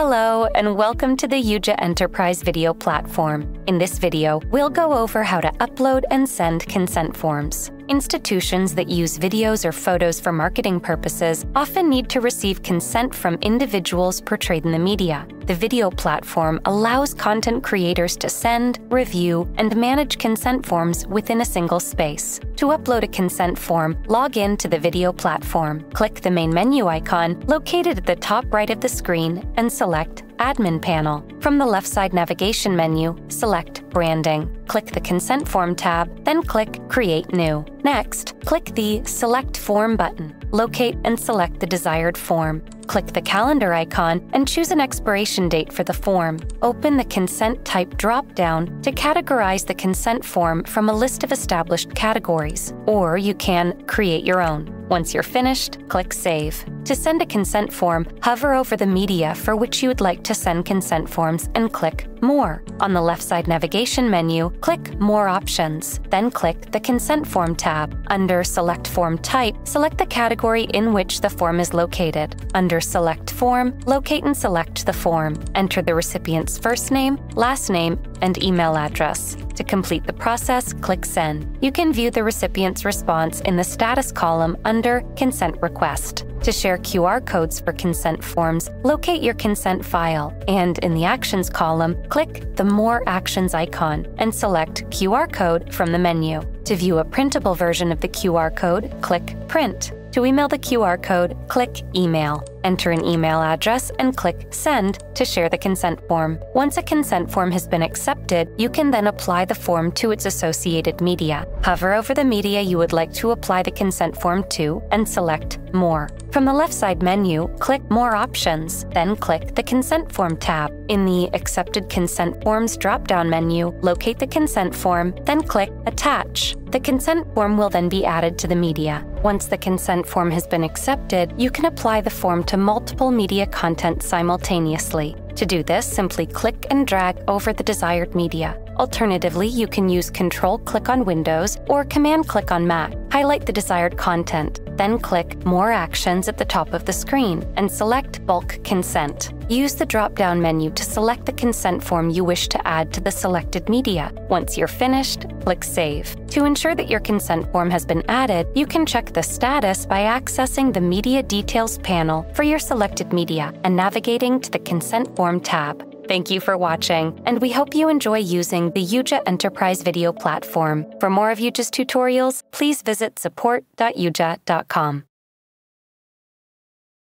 Hello, and welcome to the YuJa Enterprise video platform. In this video, we'll go over how to upload and send consent forms. Institutions that use videos or photos for marketing purposes often need to receive consent from individuals portrayed in the media. The video platform allows content creators to send, review, and manage consent forms within a single space. To upload a consent form, log in to the video platform. Click the main menu icon located at the top right of the screen and select Admin panel. From the left side navigation menu, select Branding. Click the Consent Form tab, then click Create New. Next, click the Select Form button. Locate and select the desired form. Click the calendar icon and choose an expiration date for the form. Open the Consent Type drop-down to categorize the consent form from a list of established categories, or you can create your own. Once you're finished, click Save. To send a consent form, hover over the media for which you would like to send consent forms and click More. On the left side navigation menu, click More Options, then click the Consent Form tab. Under Select Form Type, select the category in which the form is located. Under Select Form, locate and select the form. Enter the recipient's first name, last name, and email address. To complete the process, click Send. You can view the recipient's response in the status column under Consent Request. To share QR codes for consent forms, locate your consent file and in the Actions column, click the More Actions icon and select QR code from the menu. To view a printable version of the QR code, click Print. To email the QR code, click Email. Enter an email address and click Send to share the consent form. Once a consent form has been accepted, you can then apply the form to its associated media. Hover over the media you would like to apply the consent form to and select More. From the left side menu, click More Options, then click the Consent Form tab. In the Accepted Consent Forms drop down menu, locate the consent form, then click Attach. The consent form will then be added to the media. Once the consent form has been accepted, you can apply the form to multiple media content simultaneously. To do this, simply click and drag over the desired media. Alternatively, you can use Control click on Windows or Command click on Mac. Highlight the desired content, then click More Actions at the top of the screen and select Bulk Consent. Use the drop down menu to select the consent form you wish to add to the selected media. Once you're finished, click Save. To ensure that your consent form has been added, you can check the status by accessing the Media Details panel for your selected media and navigating to the Consent Form tab. Thank you for watching, and we hope you enjoy using the YuJa Enterprise Video Platform. For more of YuJa's tutorials, please visit support.yuja.com.